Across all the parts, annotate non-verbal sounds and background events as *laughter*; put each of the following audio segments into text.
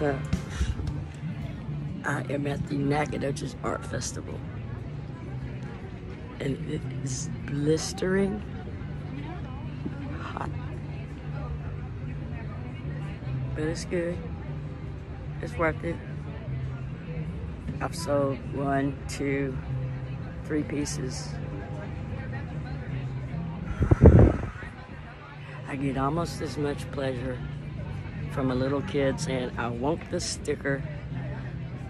myself. I am at the Nacogdoches Art Festival. And it is blistering hot. But it's good. It's worth it. I've sold one, two, three pieces. *sighs* I get almost as much pleasure from a little kid saying, I want the sticker,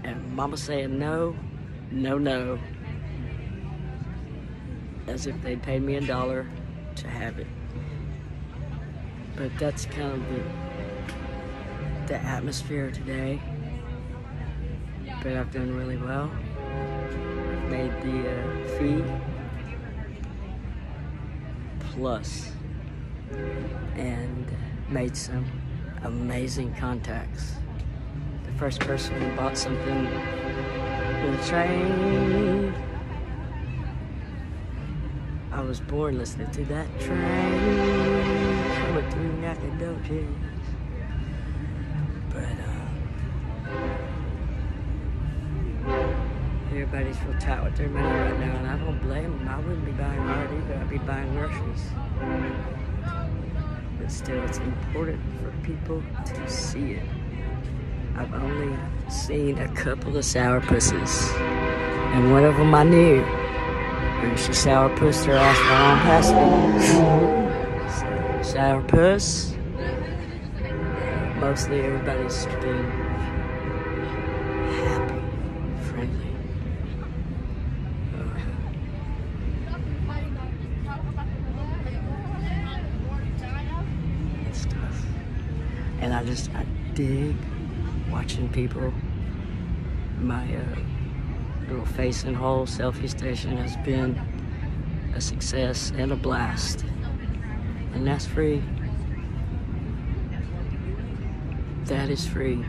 and mama saying no, no, no, as if they'd paid me a dollar to have it. But that's kind of the, the atmosphere today. But I've done really well. I've made the uh, fee plus and made some amazing contacts. The first person who bought something with a train. I was born listening to that train coming through Nacogdoches. But uh, everybody's real tight with their money right now, and I don't blame them. I wouldn't be buying art either. I'd be buying groceries but still it's important for people to see it. I've only seen a couple of sourpusses, and one of them I knew. And she sourpussed her ass past me. So, sourpuss. Mostly everybody's been happy, friendly. Uh, and stuff. And I just, I dig watching people. My uh, little face and hole selfie station has been a success and a blast. And that's free. That is free.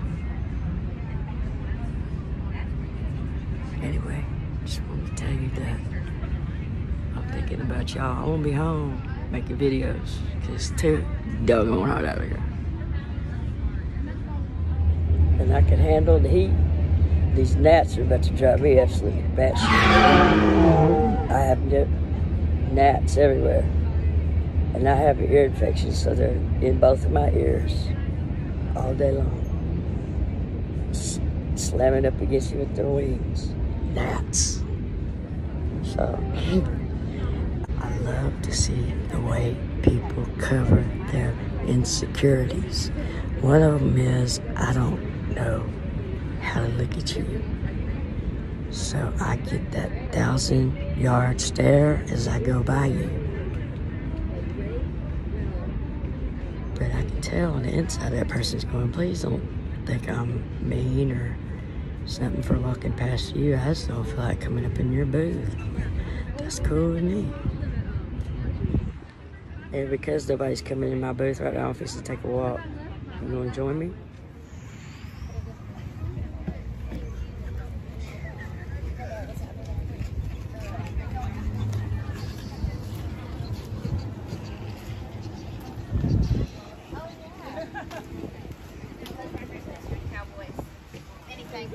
Anyway, just wanted to tell you that I'm thinking about y'all. I won't be home making videos because it's too doggone hot out here. And I can handle the heat. These gnats are about to drive me absolutely batshit. I have gnats everywhere. And I have an ear infection, so they're in both of my ears all day long. S- slamming up against you with their wings. Gnats. So, I love to see the way people cover their insecurities. One of them is, I don't know how to look at you. So I get that thousand yard stare as I go by you. But I can tell on the inside that person's going, please don't think I'm mean or something for walking past you. I just don't feel like coming up in your booth. That's cool with me. And because nobody's coming in my booth right now, I'm fixing to take a walk. You want to join me? Anything. Hey, Stella. Hey, Stella. I had that up higher, but it kept falling over, and I said, all right, you're going down on the ground. I picked it up like five times.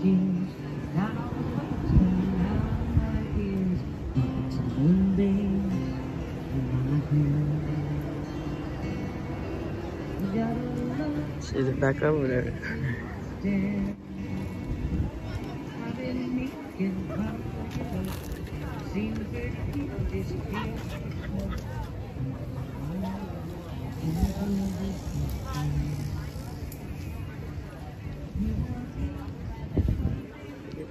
tears, the on my ears, moonbeams in my hair. Back over there. *laughs*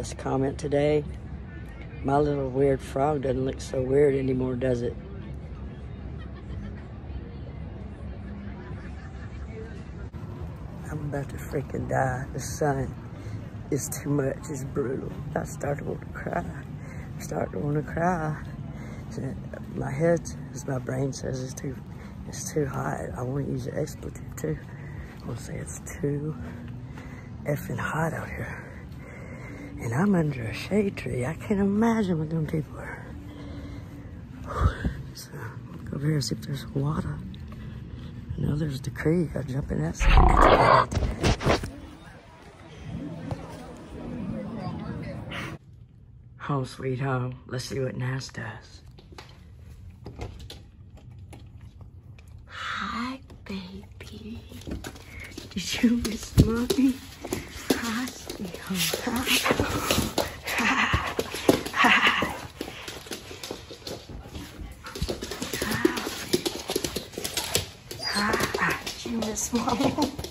Best comment today. My little weird frog doesn't look so weird anymore, does it? I'm about to freaking die. The sun is too much. It's brutal. I start to want to cry. I start to want to cry. My head, as my brain says, is too, it's too hot. I want to use an expletive too. I want to say it's too effing hot out here. And I'm under a shade tree. I can't imagine what them people are. *sighs* So, go over here see if there's water. I know there's the creek. I'll jump in that side. Home sweet home. Let's see what Nas does. Hi, baby. Did you miss mommy? Hi, you miss mommy?